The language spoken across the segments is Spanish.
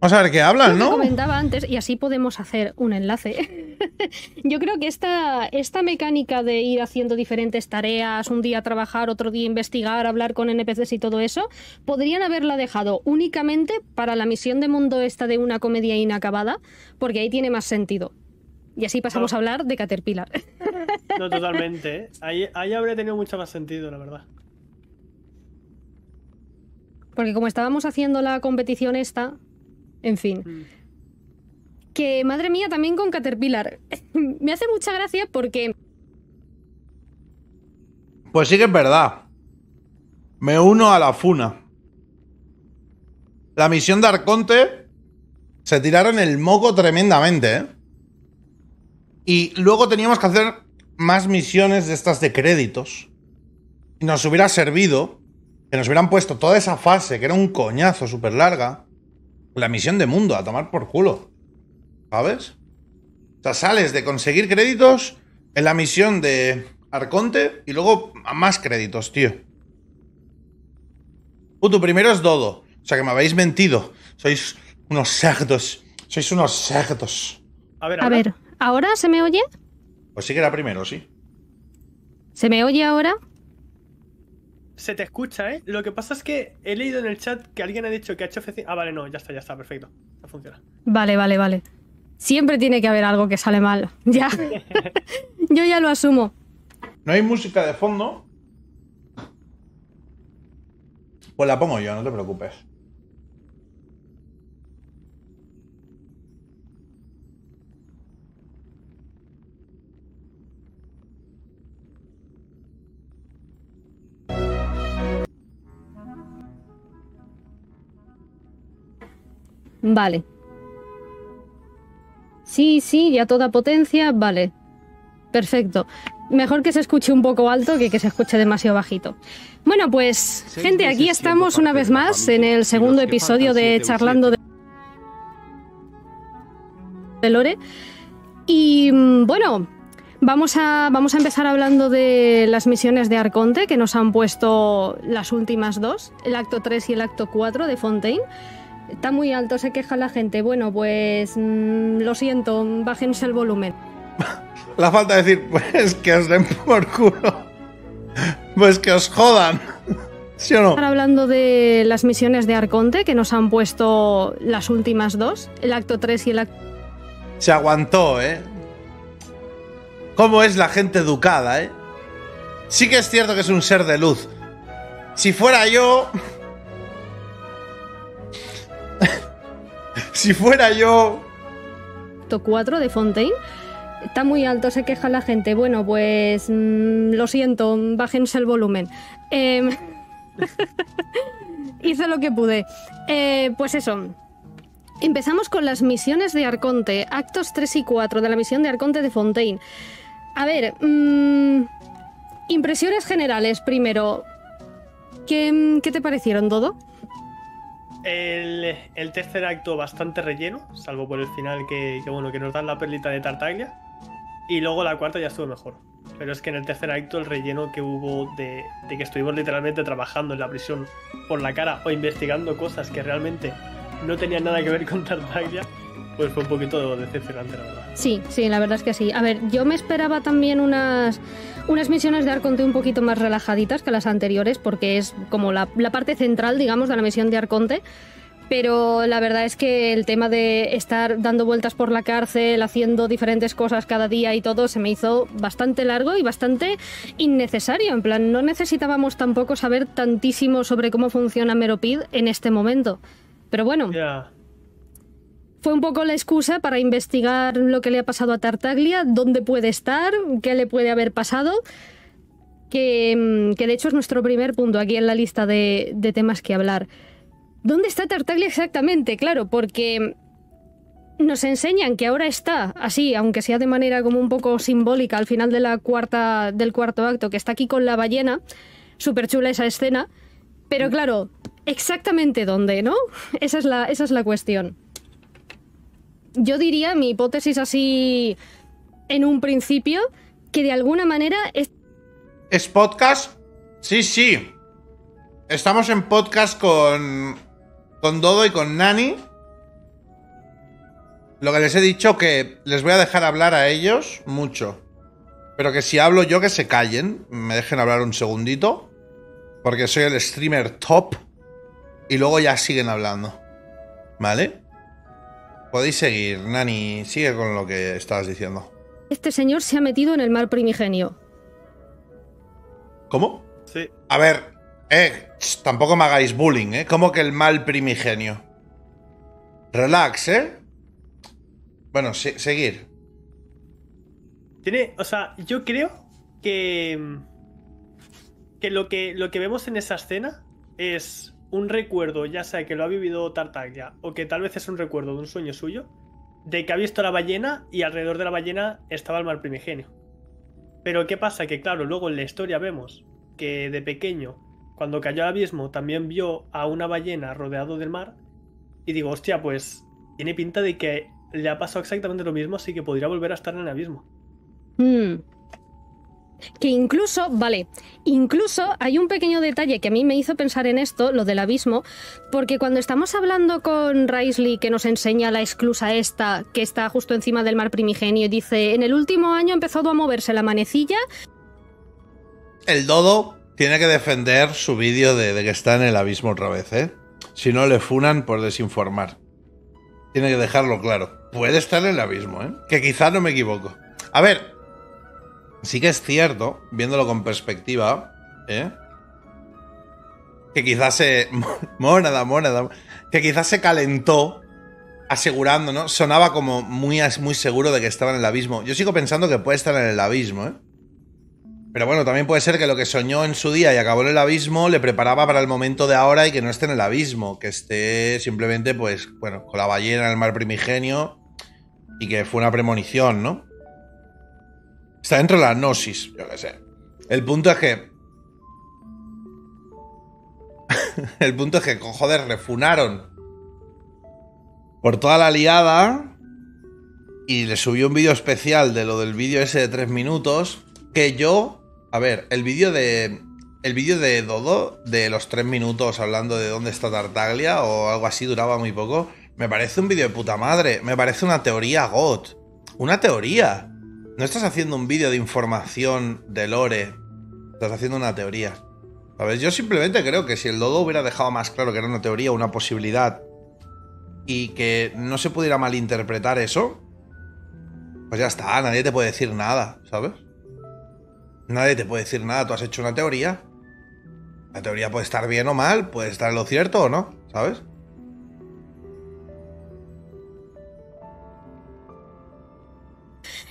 Vamos a ver qué hablan, Lo ¿no? comentaba antes, y así podemos hacer un enlace. Yo creo que esta, esta mecánica de ir haciendo diferentes tareas, un día trabajar, otro día investigar, hablar con NPCs y todo eso, podrían haberla dejado únicamente para la misión de mundo esta de una comedia inacabada, porque ahí tiene más sentido. Y así pasamos a hablar de Caterpillar. No, totalmente. ¿eh? Ahí, ahí habría tenido mucho más sentido, la verdad. Porque como estábamos haciendo la competición esta, en fin. Mm. Que madre mía, también con Caterpillar. Me hace mucha gracia porque Pues sí que es verdad. Me uno a la funa. La misión de Arconte se tiraron el moco tremendamente, ¿eh? Y luego teníamos que hacer más misiones de estas de créditos. Y nos hubiera servido que nos hubieran puesto toda esa fase, que era un coñazo súper larga. La misión de mundo, a tomar por culo. ¿Sabes? O sea, sales de conseguir créditos en la misión de Arconte y luego a más créditos, tío. Puto, primero es Dodo. O sea que me habéis mentido. Sois unos cerdos. Sois unos cerdos. A ver, A ahora. ver, ¿ahora se me oye? Pues sí que era primero, sí. ¿Se me oye ahora? Se te escucha, ¿eh? Lo que pasa es que he leído en el chat que alguien ha dicho que ha hecho F5. Ah, vale, no, ya está, ya está, perfecto. Ya funciona. Vale, vale, vale. Siempre tiene que haber algo que sale mal. Ya. Yo ya lo asumo. No hay música de fondo. Pues la pongo yo, no te preocupes. Vale. Sí, sí, ya toda potencia, vale. Perfecto. Mejor que se escuche un poco alto que que se escuche demasiado bajito. Bueno, pues, gente, aquí estamos una vez más en el segundo episodio de Charlando de Lore. Y mm, bueno, vamos a, vamos a empezar hablando de las misiones de Arconte que nos han puesto las últimas dos, el acto 3 y el acto 4 de Fontaine. Está muy alto, se queja la gente. Bueno, pues mm, lo siento, bájense el volumen. La falta decir, pues que os den por culo. Pues que os jodan. ¿Sí o no? Estar hablando de las misiones de Arconte que nos han puesto las últimas dos, el acto 3 y el acto Se aguantó, ¿eh? ¿Cómo es la gente educada, eh? Sí que es cierto que es un ser de luz. Si fuera yo... si fuera yo... acto 4 de Fontaine. Está muy alto, se queja la gente. Bueno, pues mm, lo siento, bájense el volumen. Em, hice lo que pude. Eh, pues eso. Empezamos con las misiones de Arconte, actos 3 y 4 de la misión de Arconte de Fontaine. A ver, mm, impresiones generales primero. ¿Qué, qué te parecieron todo? El, tercer acto bastante relleno, salvo por el final que, que, bueno, que nos dan la perlita de Tartaglia. Y luego la cuarta ya estuvo mejor. Pero es que en el tercer acto el relleno que hubo de, de que estuvimos literalmente trabajando en la prisión por la cara o investigando cosas que realmente no tenían nada que ver con Tartaglia, pues fue un poquito decepcionante, la verdad. Sí, sí, la verdad es que sí. A ver, yo me esperaba también unas, unas misiones de Arconte un poquito más relajaditas que las anteriores, porque es como la, la parte central, digamos, de la misión de Arconte. Pero la verdad es que el tema de estar dando vueltas por la cárcel, haciendo diferentes cosas cada día y todo, se me hizo bastante largo y bastante innecesario. En plan, no necesitábamos tampoco saber tantísimo sobre cómo funciona Meropid en este momento. Pero bueno, Ya. Fue un poco la excusa para investigar lo que le ha pasado a Tartaglia, dónde puede estar, qué le puede haber pasado. Que, mm, que de hecho es nuestro primer punto aquí en la lista de, de temas que hablar. ¿Dónde está Tartaglia exactamente? Claro, porque nos enseñan que ahora está así, aunque sea de manera como un poco simbólica al final de la cuarta, del cuarto acto, que está aquí con la ballena. Súper chula esa escena. Pero claro, exactamente dónde, ¿no? Esa es la, esa es la cuestión. Yo diría, mi hipótesis así en un principio, que de alguna manera es ¿Es podcast? Sí, sí. Estamos en podcast con. con Dodo y con Nani. Lo que les he dicho que les voy a dejar hablar a ellos mucho. Pero que si hablo yo que se callen, me dejen hablar un segundito. Porque soy el streamer top. Y luego ya siguen hablando. ¿Vale? Podéis seguir, Nani. Sigue con lo que estabas diciendo. Este señor se ha metido en el mar primigenio. ¿Cómo? Sí. A ver, eh, ch, tampoco me hagáis bullying, ¿eh? ¿Cómo que el mal primigenio? Relax, ¿eh? Bueno, se- seguir. Tiene, o sea, yo creo que que lo que lo que vemos en esa escena es un recuerdo, ya sea que lo ha vivido Tartaglia o que tal vez es un recuerdo de un sueño suyo, de que ha visto la ballena y alrededor de la ballena estaba el mar primigenio. Pero ¿qué pasa? Que claro, luego en la historia vemos que de pequeño, cuando cayó al abismo, también vio a una ballena rodeado del mar y digo, hostia, pues tiene pinta de que le ha pasado exactamente lo mismo, así que podría volver a estar en el abismo. Hmm. Que incluso, vale, incluso hay un pequeño detalle que a mí me hizo pensar en esto, lo del abismo, porque cuando estamos hablando con Raisley que nos enseña la esclusa esta, que está justo encima del mar primigenio, y dice, en el último año ha empezado a moverse la manecilla, El Dodo tiene que defender su vídeo de, de que está en el abismo otra vez, ¿eh? Si no, le funan por desinformar. Tiene que dejarlo claro. Puede estar en el abismo, ¿eh? Que quizá no me equivoco. A ver, sí que es cierto, viéndolo con perspectiva, ¿eh? Que quizás se... Mónada, mónada. Que quizás se calentó asegurando, ¿no? Sonaba como muy, muy seguro de que estaba en el abismo. Yo sigo pensando que puede estar en el abismo, ¿eh? Pero bueno, también puede ser que lo que soñó en su día y acabó en el abismo le preparaba para el momento de ahora y que no esté en el abismo, que esté simplemente, pues, bueno, con la ballena en el mar primigenio y que fue una premonición, ¿no? Está dentro de la gnosis, yo qué sé. El punto es que. el punto es que, joder, refunaron por toda la liada y le subió un vídeo especial de lo del vídeo ese de tres minutos que yo a ver, el vídeo de. El vídeo de Dodo, de los tres minutos hablando de dónde está Tartaglia o algo así, duraba muy poco. Me parece un vídeo de puta madre. Me parece una teoría God. Una teoría. No estás haciendo un vídeo de información de Lore. Estás haciendo una teoría. ¿Sabes? Yo simplemente creo que si el Dodo hubiera dejado más claro que era una teoría, una posibilidad, y que no se pudiera malinterpretar eso, pues ya está, nadie te puede decir nada, ¿sabes? Nadie te puede decir nada, tú has hecho una teoría. La teoría puede estar bien o mal, puede estar en lo cierto o no, ¿sabes?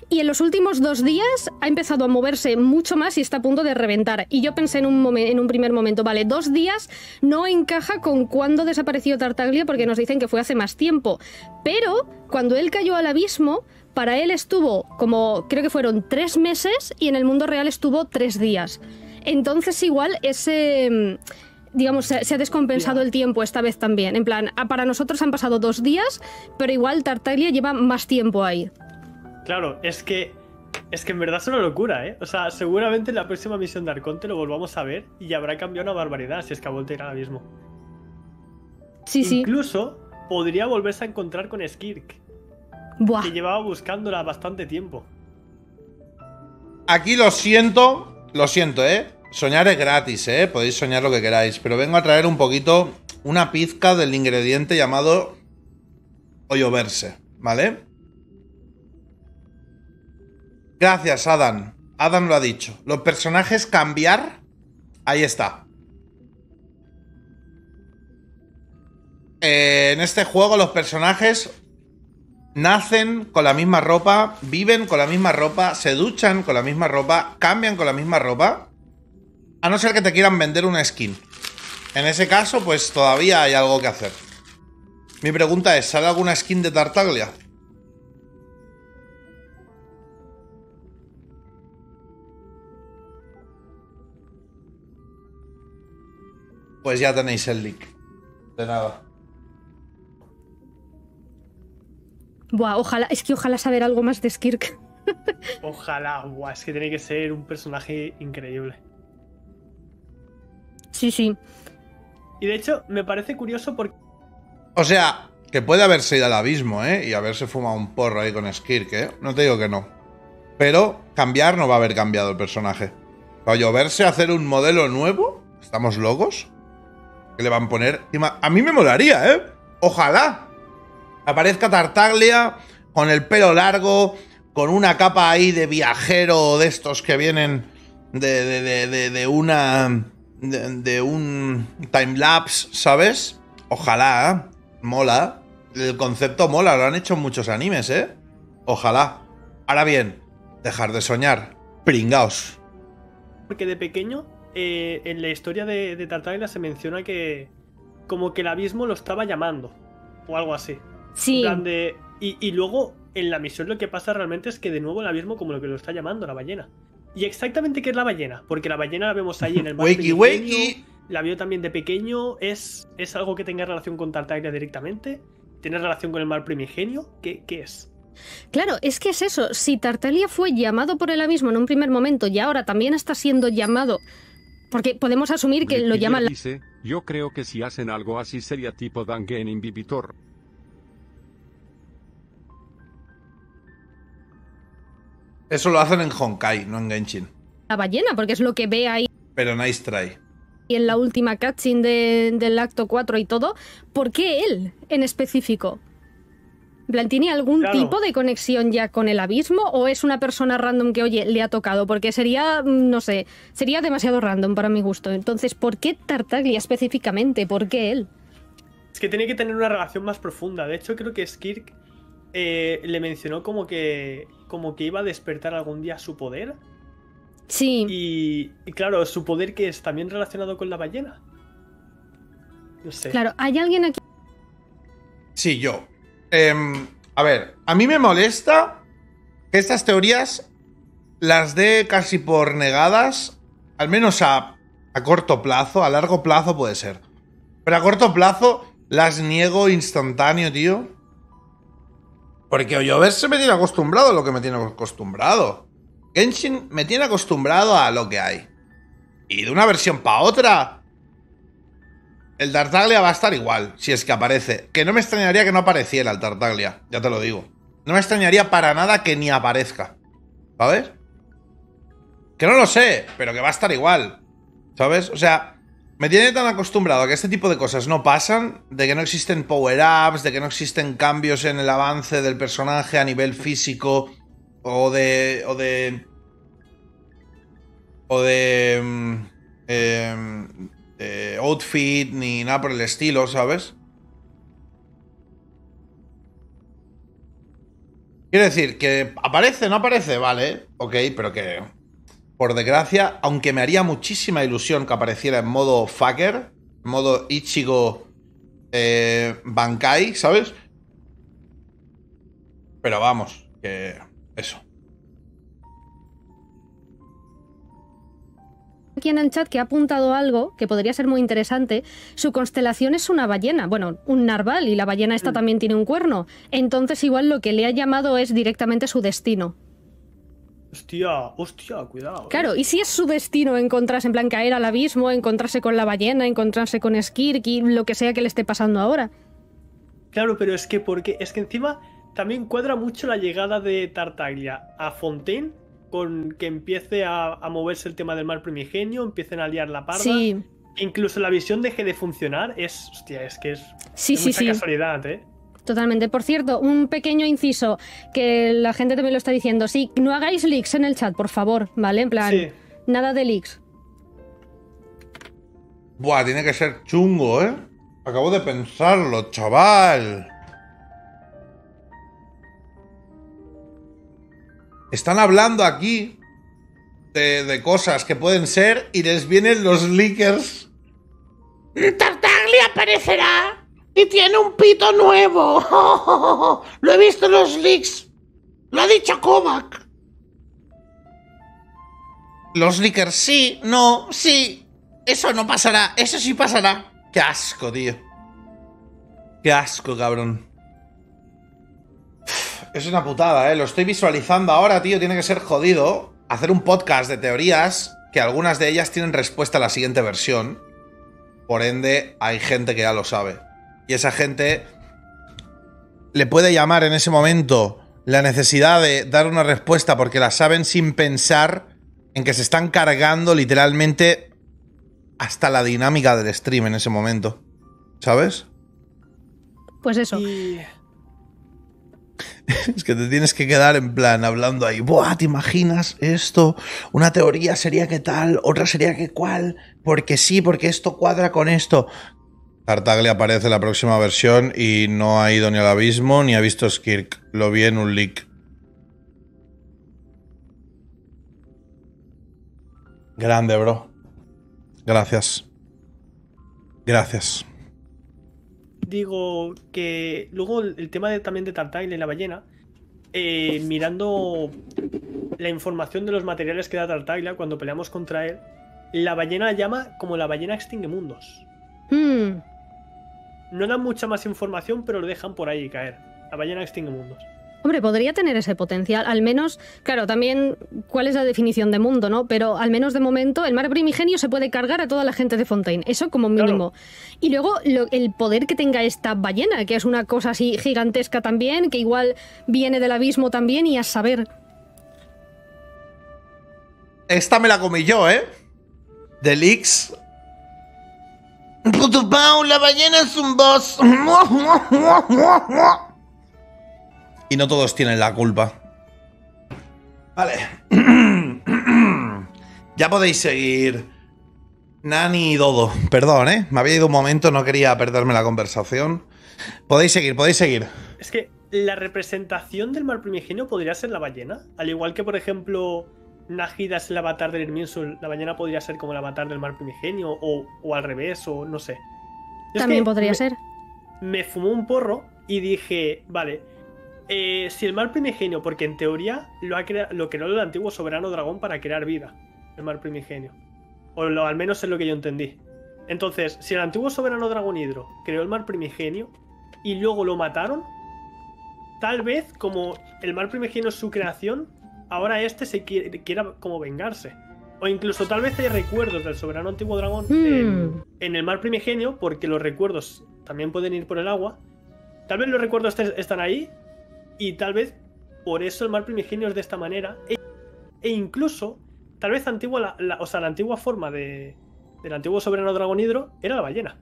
Y en los últimos dos días ha empezado a moverse mucho más y está a punto de reventar. Y yo pensé en un, momen- en un primer momento, vale, dos días no encaja con cuándo desapareció Tartaglia porque nos dicen que fue hace más tiempo. Pero cuando él cayó al abismo, para él estuvo como, creo que fueron tres meses y en el mundo real estuvo tres días. Entonces igual ese... mm, Digamos, se, ha descompensado el tiempo esta vez también. En plan, para nosotros han pasado dos días, pero igual Tartaglia lleva más tiempo ahí. Claro, es que. Es que en verdad es una locura, ¿eh? O sea, seguramente en la próxima misión de Arconte lo volvamos a ver y habrá cambiado una barbaridad si es que ha vuelto a ir al abismo. Sí, sí. Incluso podría volverse a encontrar con Skirk, Buah. que llevaba buscándola bastante tiempo. Aquí lo siento, lo siento, ¿eh? Soñar es gratis, ¿eh? Podéis soñar lo que queráis, pero vengo a traer un poquito, una pizca del ingrediente llamado hoyoverse, ¿vale? Gracias, Adam. Adam lo ha dicho. Los personajes cambiar, ahí está. Eh, en este juego los personajes nacen con la misma ropa, viven con la misma ropa, se duchan con la misma ropa, cambian con la misma ropa. A no ser que te quieran vender una skin. En ese caso, pues todavía hay algo que hacer. Mi pregunta es, ¿sale alguna skin de Tartaglia? Pues ya tenéis el leak. De nada. Buah, ojalá, es que ojalá saber algo más de Skirk. Ojalá, guau, es que tiene que ser un personaje increíble. Sí, sí. Y de hecho, me parece curioso porque O sea, que puede haberse ido al abismo, ¿eh? Y haberse fumado un porro ahí con Skirk, ¿eh? No te digo que no. Pero cambiar no va a haber cambiado el personaje. Para lloverse a hacer un modelo nuevo, ¿estamos locos? ¿Qué le van a poner? A mí me molaría, ¿eh? Ojalá aparezca Tartaglia con el pelo largo, con una capa ahí de viajero de estos que vienen de, de, de, de una. De, un timelapse, ¿sabes? Ojalá, ¿eh? mola. El concepto mola, lo han hecho muchos animes, ¿eh? Ojalá. Ahora bien, dejar de soñar. Pringaos. Porque de pequeño, eh, en la historia de, de Tartaglia se menciona que. Como que el abismo lo estaba llamando. O algo así. Sí. y, y luego en la misión lo que pasa realmente es que de nuevo el abismo como lo que lo está llamando, la ballena. ¿Y exactamente qué es la ballena? Porque la ballena la vemos ahí en el mar. wakey, La vio también de pequeño. ¿Es, ¿Es algo que tenga relación con Tartaglia directamente? ¿Tiene relación con el mar primigenio? ¿Qué, ¿Qué es? Claro, es que es eso. Si Tartaglia fue llamado por el abismo en un primer momento y ahora también está siendo llamado. Porque podemos asumir que lo llaman. La... Dice, yo creo que si hacen algo así sería tipo Dangen Inhibitor. Eso lo hacen en Honkai, no en Genshin. La ballena, porque es lo que ve ahí. Pero nice try. Y en la última cutscene del acto 4 y todo, ¿por qué él en específico? ¿Tiene algún tipo de conexión ya con el abismo o es una persona random que, oye, le ha tocado? Porque sería, mm, no sé, sería demasiado random para mi gusto. Entonces, ¿por qué Tartaglia específicamente? ¿Por qué él? Es que tiene que tener una relación más profunda. De hecho, creo que Skirk eh, le mencionó como que, como que iba a despertar algún día su poder. Sí. Y, claro, su poder que es también relacionado con la ballena. No sé. Claro, ¿hay alguien aquí? Sí, yo. Em, a ver, a mí me molesta que estas teorías las dé casi por negadas, al menos a, a corto plazo, a largo plazo puede ser. Pero a corto plazo las niego instantáneo, tío. Porque Oyover se me tiene acostumbrado a lo que me tiene acostumbrado. Genshin me tiene acostumbrado a lo que hay. Y de una versión para otra, el Tartaglia va a estar igual, si es que aparece. Que no me extrañaría que no apareciera el Tartaglia, ya te lo digo. No me extrañaría para nada que ni aparezca. ¿Sabes? Que no lo sé, pero que va a estar igual. ¿Sabes? O sea, me tiene tan acostumbrado a que este tipo de cosas no pasan, de que no existen power-ups, de que no existen cambios en el avance del personaje a nivel físico o de... o de... o de... Em, de outfit ni nada por el estilo, ¿sabes? Quiero decir, que aparece, no aparece, vale, ok, pero que por desgracia, aunque me haría muchísima ilusión que apareciera en modo fucker, en modo Ichigo eh, Bankai, ¿sabes? Pero vamos, que eso. Aquí en el chat que ha apuntado algo que podría ser muy interesante. Su constelación es una ballena, bueno, un narval, y la ballena esta mm. también tiene un cuerno. Entonces, igual lo que le ha llamado es directamente su destino. Hostia, hostia, cuidado. Eh. Claro, ¿y si es su destino encontrarse, en plan, caer al abismo, encontrarse con la ballena, encontrarse con Skirk y lo que sea que le esté pasando ahora? Claro, pero es que porque es que encima también cuadra mucho la llegada de Tartaglia a Fontaine con que empiece a, moverse el tema del mar primigenio, empiecen a liar la parda. Sí. Incluso la visión deje de funcionar, es, hostia, es que es, sí, sí, mucha casualidad, ¿eh? Totalmente. Por cierto, un pequeño inciso que la gente también lo está diciendo. Sí, no hagáis leaks en el chat, por favor, ¿vale? En plan, nada de leaks. Buah, tiene que ser chungo, ¿eh? Acabo de pensarlo, chaval. Están hablando aquí de, de cosas que pueden ser y les vienen los leakers. Tartaglia aparecerá y tiene un pito nuevo. Lo he visto en los leaks. Lo ha dicho Kovac. Los leakers, sí, no, sí. Eso no pasará, eso sí pasará. Qué asco, tío. Qué asco, cabrón. Es una putada, ¿eh? Lo estoy visualizando ahora, tío. Tiene que ser jodido hacer un podcast de teorías que algunas de ellas tienen respuesta a la siguiente versión. Por ende, hay gente que ya lo sabe. Y esa gente le puede llamar en ese momento la necesidad de dar una respuesta porque la saben sin pensar en que se están cargando literalmente hasta la dinámica del stream en ese momento. ¿Sabes? Pues eso. Y Es que te tienes que quedar en plan hablando ahí. Buah, ¿te imaginas esto? Una teoría sería que tal, otra sería que cual, porque sí, porque esto cuadra con esto. Tartaglia aparece en la próxima versión y no ha ido ni al abismo ni ha visto Skirk. Lo vi en un leak. Grande, bro. Gracias. Gracias. Digo que luego el tema de- también de Tartaglia y la ballena, eh, mirando la información de los materiales que da Tartaglia cuando peleamos contra él, la ballena llama como la ballena extingue mundos. Hmm, No dan mucha más información, pero lo dejan por ahí caer. La ballena extingue mundos. Hombre, podría tener ese potencial. Al menos, claro, también cuál es la definición de mundo, ¿no? Pero al menos de momento, el mar primigenio se puede cargar a toda la gente de Fontaine. Eso como mínimo. Y luego lo- el poder que tenga esta ballena, que es una cosa así gigantesca también, que igual viene del abismo también y a saber. Esta me la comí yo, ¿eh? De leaks. Puto Pau, la ballena es un boss. Y no todos tienen la culpa. Vale. ya podéis seguir. Nani y Dodo. Perdón, ¿eh? Me había ido un momento, no quería perderme la conversación. Podéis seguir, podéis seguir. Es que la representación del mar primigenio podría ser la ballena. Al igual que, por ejemplo, Najida es el avatar del Irminsul, la ballena podría ser como el avatar del mar primigenio, o, o al revés, o no sé. Es También que podría me- ser. Me fumó un porro y dije, vale, eh, si el mar primigenio, porque en teoría lo, ha crea- lo creó el antiguo soberano dragón para crear vida, el mar primigenio. O lo, al menos es lo que yo entendí. Entonces, si el antiguo soberano dragón hidro creó el mar primigenio y luego lo mataron, tal vez como el mar primigenio es su creación, ahora este se quiere, quiera como vengarse. O incluso tal vez hay recuerdos del soberano antiguo dragón en, Hmm. en el mar primigenio, porque los recuerdos también pueden ir por el agua. Tal vez los recuerdos est- están ahí y tal vez por eso el mar primigenio es de esta manera. E, e incluso, tal vez antigua la, la- o sea, la antigua forma de, del antiguo soberano dragón hidro era la ballena.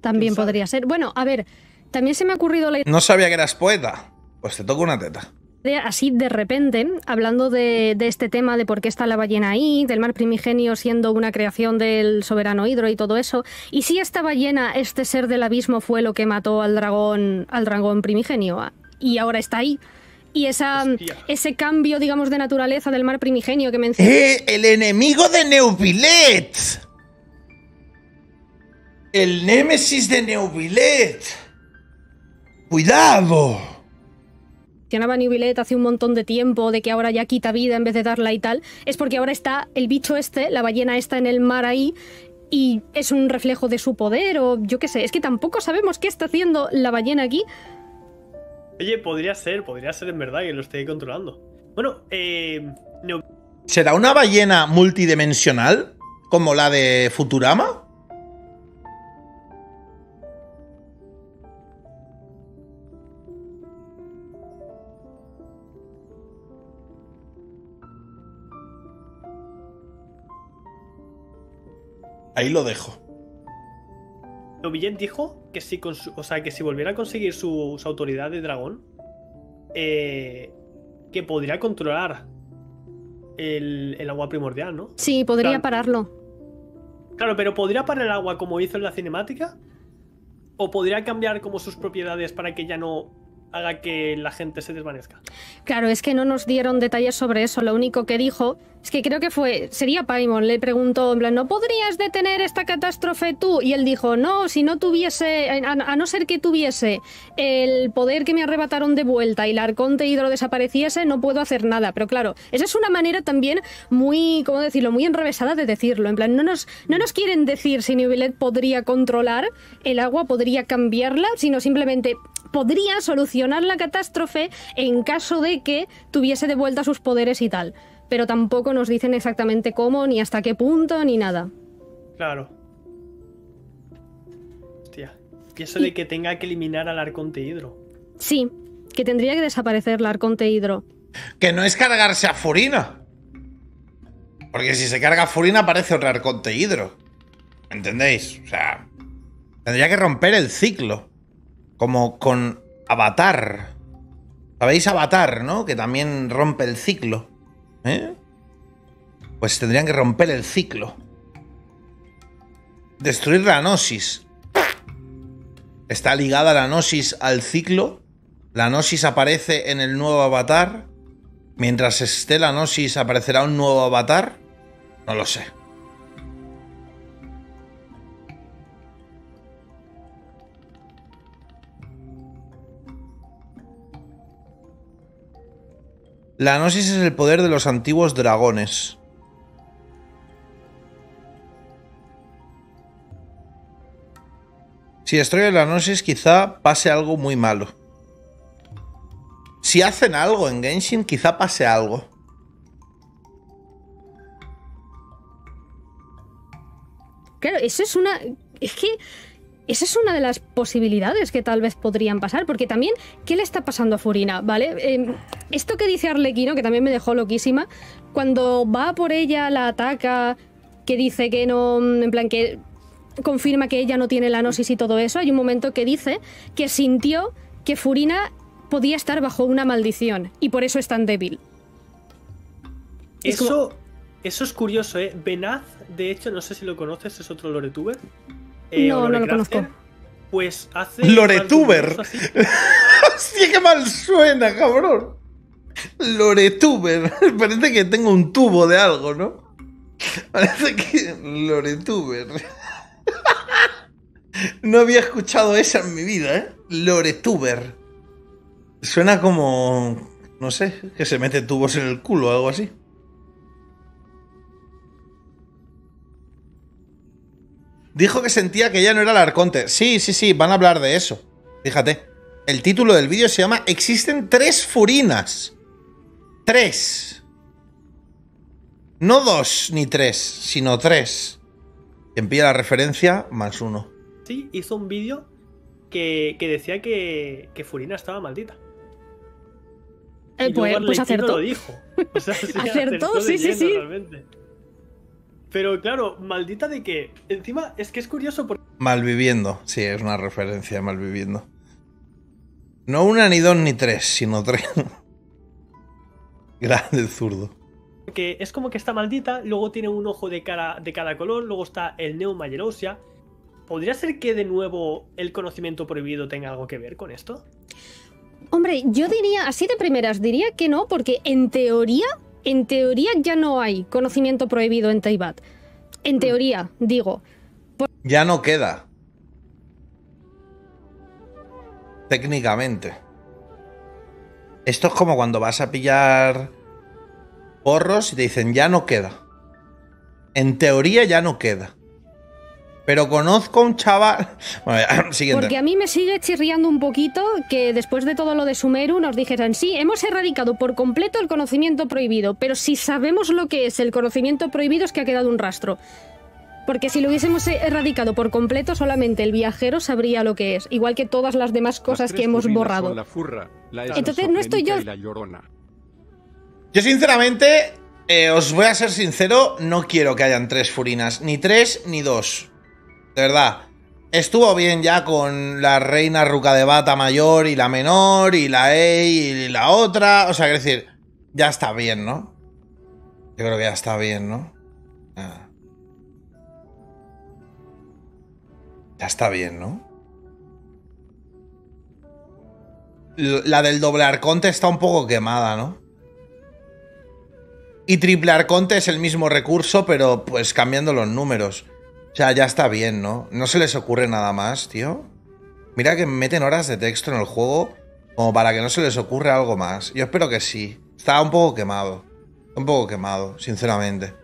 También podría ser. Bueno, a ver, también se me ha ocurrido la No sabía que eras poeta. Pues te toca una teta. idea así de repente, hablando de, de este tema de por qué está la ballena ahí, del mar primigenio siendo una creación del soberano hidro y todo eso. Y si esta ballena, este ser del abismo, fue lo que mató al dragón, al dragón primigenio y ahora está ahí. Y esa, Hostia. ese cambio, digamos, de naturaleza del mar primigenio que mencioné. ¡Eh! ¡El enemigo de Neuvillet! ¡El némesis de Neuvillet! ¡Cuidado! mencionaba Nibilet hace un montón de tiempo de que ahora ya quita vida en vez de darla y tal, es porque ahora está el bicho este, la ballena está en el mar ahí y es un reflejo de su poder o yo qué sé, es que tampoco sabemos qué está haciendo la ballena aquí. Oye, podría ser, podría ser en verdad que lo esté controlando. Bueno, eh, Neo- ¿Será una ballena multidimensional? ¿Como la de Futurama? Ahí lo dejo. Novillet dijo que si, o sea, que si volviera a conseguir su, su autoridad de dragón, eh, que podría controlar el, el agua primordial, ¿no? Sí, podría Claro. pararlo. Claro, pero ¿podría parar el agua como hizo en la cinemática? ¿O podría cambiar como sus propiedades para que ya no haga que la gente se desvanezca? Claro, es que no nos dieron detalles sobre eso. Lo único que dijo es que creo que fue, sería Paimon, le preguntó, en plan, ¿no podrías detener esta catástrofe tú? Y él dijo, no, si no tuviese, a, no ser que tuviese el poder que me arrebataron de vuelta y el arconte hidro desapareciese, no puedo hacer nada. Pero claro, esa es una manera también muy, ¿cómo decirlo?, muy enrevesada de decirlo. En plan, no nos, no nos quieren decir si Nibilet podría controlar el agua, podría cambiarla, sino simplemente podría solucionar la catástrofe en caso de que tuviese de vuelta sus poderes y tal. Pero tampoco nos dicen exactamente cómo, ni hasta qué punto, ni nada. Claro. Hostia. Y eso de que tenga que eliminar al arconte hidro. Sí, que tendría que desaparecer la Arconte Hidro. Que no es cargarse a Furina. Porque si se carga a Furina aparece otra Arconte Hidro. ¿Entendéis? O sea, tendría que romper el ciclo. Como con Avatar. ¿Sabéis Avatar, no? Que también rompe el ciclo. ¿Eh? Pues tendrían que romper el ciclo. Destruir la gnosis. Está ligada la gnosis al ciclo. La gnosis aparece en el nuevo avatar. Mientras esté la gnosis, aparecerá un nuevo avatar. No lo sé. La gnosis es el poder de los antiguos dragones. Si destruye la gnosis, quizá pase algo muy malo. Si hacen algo en Genshin, quizá pase algo. Claro, eso es una. Es que. Esa es una de las posibilidades que tal vez podrían pasar, porque también, ¿qué le está pasando a Furina? ¿Vale? Eh, esto que dice Arlequino, que también me dejó loquísima, cuando va por ella, la ataca, que dice que no. En plan, que confirma que ella no tiene la gnosis y todo eso, hay un momento que dice que sintió que Furina podía estar bajo una maldición y por eso es tan débil. Es Eso, eso es curioso, ¿eh? Benaz, de hecho, no sé si lo conoces, es otro Loretuber. Eh, No, no lo conozco. Pues hace. Loretuber. Hostia, qué mal suena, cabrón. Loretuber. Parece que tengo un tubo de algo, ¿no? Parece que. Loretuber. No había escuchado esa en mi vida, ¿eh? Loretuber. Suena como. No sé, que se mete tubos en el culo o algo así. Dijo que sentía que ella no era el arconte. Sí, sí, sí, van a hablar de eso. Fíjate. El título del vídeo se llama Existen tres furinas. Tres. No dos ni tres, sino tres. Quien pilla la referencia, más uno. Sí, hizo un vídeo que, que decía que, que Furina estaba maldita. Eh, Y pues, pues acertó. lo dijo. O sea, sí, Acertó, sí, sí, lleno, sí. Pero claro, maldita de que. Encima, es que es curioso porque Malviviendo. Sí, es una referencia a Malviviendo. No una, ni dos, ni tres, sino tres. Grande zurdo. es como que está maldita, luego tiene un ojo de, cara, de cada color, luego está el Neumayerosia. ¿Podría ser que de nuevo el conocimiento prohibido tenga algo que ver con esto? Hombre, yo diría, así de primeras, diría que no, porque en teoría, en teoría ya no hay conocimiento prohibido en Taibat. En teoría, digo. Ya no queda. Técnicamente. Esto es como cuando vas a pillar porros y te dicen ya no queda. En teoría ya no queda. Pero conozco a un chaval. Bueno, siguiente. Porque a mí me sigue chirriando un poquito que después de todo lo de Sumeru nos dijeran, sí, hemos erradicado por completo el conocimiento prohibido, pero si sabemos lo que es el conocimiento prohibido es que ha quedado un rastro. Porque si lo hubiésemos erradicado por completo, solamente el viajero sabría lo que es, igual que todas las demás cosas que hemos borrado. La furra, la Entonces, no estoy yo-. Yo sinceramente, eh, os voy a ser sincero, no quiero que hayan tres furinas. Ni tres ni dos. De verdad. Estuvo bien ya con la reina Ruca de Bata mayor y la menor y la E y la otra. O sea, es decir, ya está bien, ¿no? Yo creo que ya está bien, ¿no? Ya está bien, ¿no? La del doble arconte está un poco quemada, ¿no? Y triple arconte es el mismo recurso, pero pues cambiando los números. Sea, ya está bien, ¿no? No se les ocurre nada más, tío. Mira que meten horas de texto en el juego como para que no se les ocurra algo más. Yo espero que sí. Está un poco quemado. Un poco quemado, sinceramente.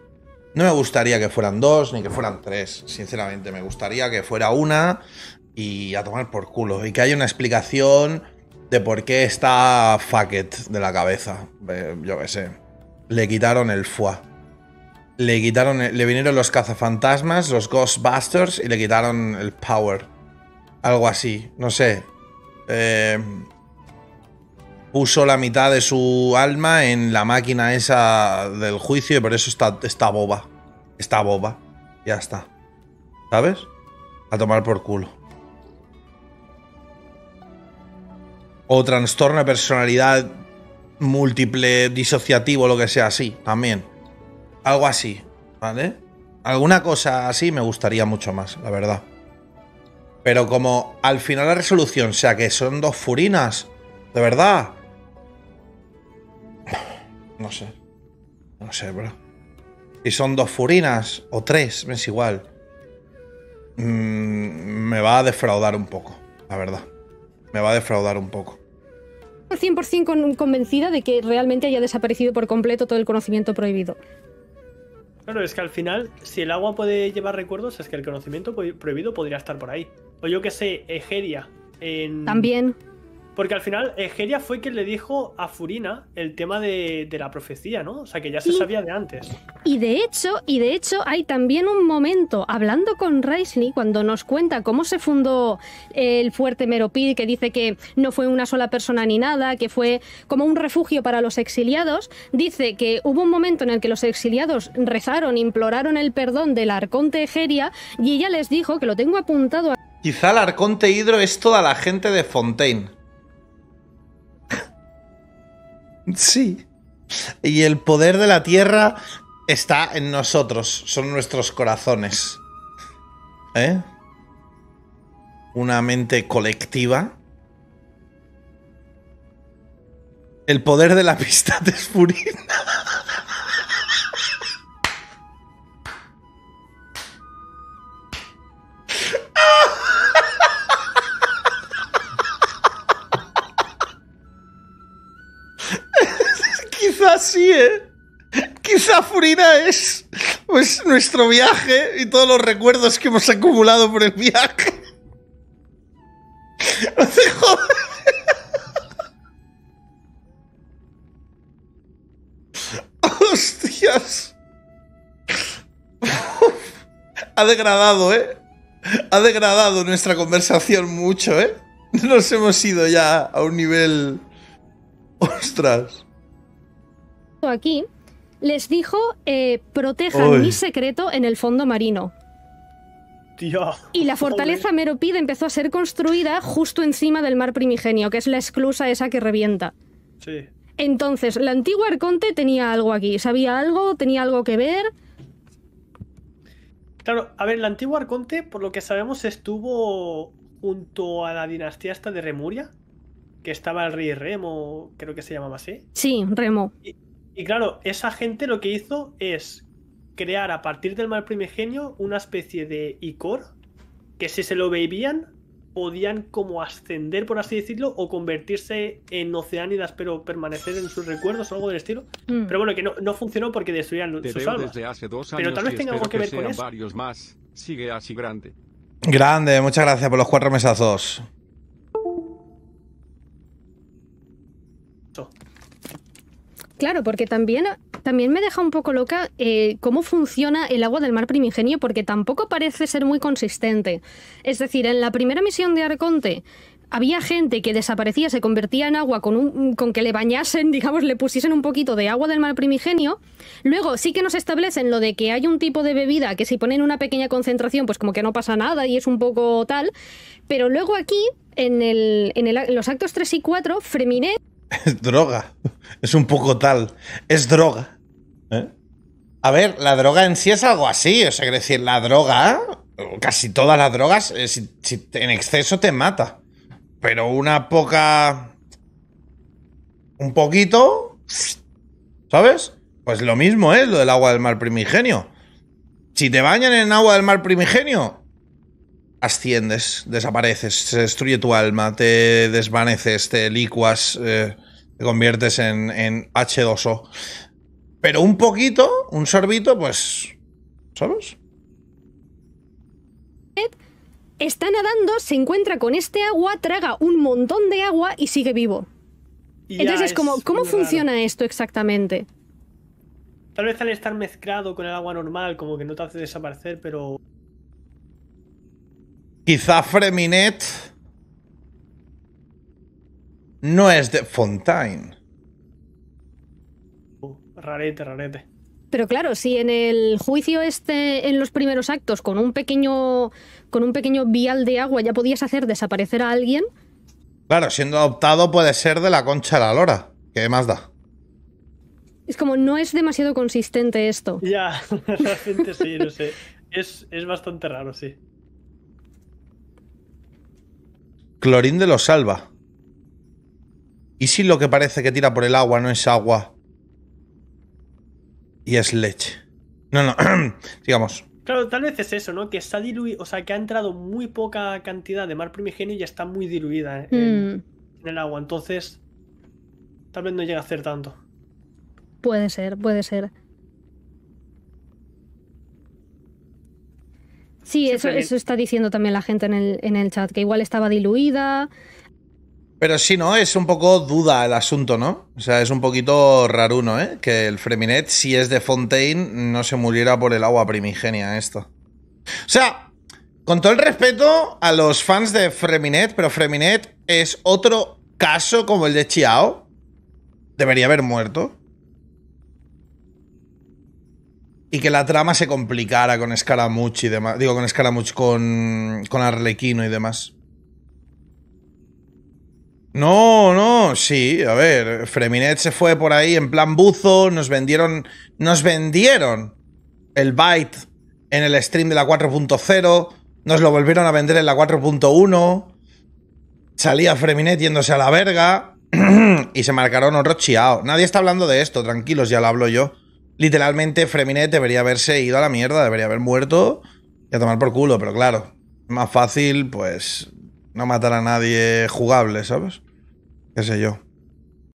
No me gustaría que fueran dos ni que fueran tres, sinceramente. Me gustaría que fuera una y a tomar por culo. Y que haya una explicación de por qué está Fucket de la cabeza. Eh, yo qué sé. Le quitaron el foie. Le quitaron. le vinieron los cazafantasmas, los Ghostbusters, y le quitaron el power. Algo así. No sé. Eh, puso la mitad de su alma en la máquina esa del juicio y por eso está, está boba. Está boba. Ya está. ¿Sabes? A tomar por culo. O trastorno de personalidad múltiple, disociativo, lo que sea así, también. Algo así, ¿vale? Alguna cosa así me gustaría mucho más, la verdad. Pero como al final la resolución sea que son dos furinas, de verdad. No sé. No sé, bro. Si son dos furinas o tres, es igual. Mm, me va a defraudar un poco, la verdad. Me va a defraudar un poco. 100% con- convencida de que realmente haya desaparecido por completo todo el conocimiento prohibido. Claro, es que al final, si el agua puede llevar recuerdos, es que el conocimiento prohibido podría estar por ahí. O yo que sé, Egeria. En... También. Porque al final, Egeria fue quien le dijo a Furina el tema de, de la profecía, ¿no? O sea, que ya se sabía de antes. Y de hecho, y de hecho hay también un momento hablando con Risley cuando nos cuenta cómo se fundó el fuerte Meropid, que dice que no fue una sola persona ni nada, que fue como un refugio para los exiliados, dice que hubo un momento en el que los exiliados rezaron, imploraron el perdón del arconte Egeria y ella les dijo, que lo tengo apuntado a- Quizá el arconte hidro es toda la gente de Fontaine. Sí. Y el poder de la tierra está en nosotros, son nuestros corazones. ¿Eh? Una mente colectiva. El poder de la amistad es. Quizás sí, ¿eh? Quizá Furina es pues nuestro viaje y todos los recuerdos que hemos acumulado por el viaje. No te. Hostias. Ha degradado, ¿eh? Ha degradado nuestra conversación mucho, ¿eh? Nos hemos ido ya a un nivel... Ostras. Aquí, les dijo, eh, protejan Uy. mi secreto en el fondo marino. Tío. Y la fortaleza Meropid empezó a ser construida justo encima del mar primigenio, que es la esclusa esa que revienta. Sí. Entonces, la antigua Arconte tenía algo aquí, sabía algo, tenía algo que ver. Claro, a ver, el antiguo Arconte, por lo que sabemos, estuvo junto a la dinastía esta de Remuria, que estaba el rey Remo, creo que se llamaba así. Sí, Remo. Y claro, esa gente lo que hizo es crear a partir del mar primigenio una especie de icor que si se lo bebían podían como ascender, por así decirlo, o convertirse en oceánidas, pero permanecer en sus recuerdos o algo del estilo. Mm. Pero bueno, que no, no funcionó porque destruían Te sus veo almas. desde hace dos Pero años tal vez y tenga algo que ver con eso. varios más. Sigue así grande. Grande, muchas gracias por los cuatro mesazos. Claro, porque también, también me deja un poco loca eh, cómo funciona el agua del mar primigenio, porque tampoco parece ser muy consistente. Es decir, en la primera misión de Arconte había gente que desaparecía, se convertía en agua con, un, con que le bañasen, digamos, le pusiesen un poquito de agua del mar primigenio. Luego sí que nos establecen lo de que hay un tipo de bebida que si ponen una pequeña concentración, pues como que no pasa nada y es un poco tal. Pero luego aquí, en, el, en, el- en los actos 3 y 4, Freminet droga. Es un poco tal. Es droga. ¿Eh? A ver, la droga en sí es algo así. O sea, quiero decir, la droga, casi todas las drogas, eh, si, si en exceso te mata. Pero una poca. Un poquito. ¿Sabes? Pues lo mismo es lo del agua del mar primigenio. Si te bañan en agua del mar primigenio, asciendes, desapareces, se destruye tu alma, te desvaneces, te licuas, eh, te conviertes en, en H2O. Pero un poquito, un sorbito, pues. ¿Sabes? está nadando, se encuentra con este agua, traga un montón de agua y sigue vivo. Entonces ya es como, ¿cómo raro. funciona esto exactamente? Tal vez al estar mezclado con el agua normal, como que no te hace desaparecer, pero. Quizá Freminet no es de Fontaine. Uh, rarete, rarete. Pero claro, si en el juicio este, en los primeros actos, con un pequeño, con un pequeño vial de agua ya podías hacer desaparecer a alguien, Claro, siendo adoptado puede ser de la concha de la lora. ¿Qué más da? es como no es demasiado consistente esto. Ya, realmente sí, no sé. Es, es bastante raro, sí. Clorín de lo salva. ¿Y si lo que parece que tira por el agua no es agua? Y es leche. No, no. Digamos. Claro, tal vez es eso, ¿no? Que está diluido, o sea, que ha entrado muy poca cantidad de mar primigenio y ya está muy diluida en, Mm, en el agua. Entonces, tal vez no llega a hacer tanto. puede ser, puede ser. Sí, eso, eso está diciendo también la gente en el, en el chat, que igual estaba diluida. Pero sí, ¿no? Es un poco duda el asunto, ¿no? O sea, es un poquito raruno, ¿eh? Que el Freminet, si es de Fontaine, no se muriera por el agua primigenia esto. O sea, con todo el respeto a los fans de Freminet, pero Freminet es otro caso como el de Chiao. Debería haber muerto. Y que la trama se complicara con Scaramouche y demás. Digo, con Scaramouche, con, con Arlequino y demás. No, no, sí, a ver, Freminet se fue por ahí en plan buzo, nos vendieron, nos vendieron el byte en el stream de la 4.0, nos lo volvieron a vender en la 4.1, salía Freminet yéndose a la verga y se marcaron otro chiao. Nadie está hablando de esto, tranquilos, ya lo hablo yo. Literalmente Freminet debería haberse ido a la mierda, debería haber muerto y a tomar por culo, pero claro, más fácil, pues, no matar a nadie jugable, ¿sabes? qué sé yo.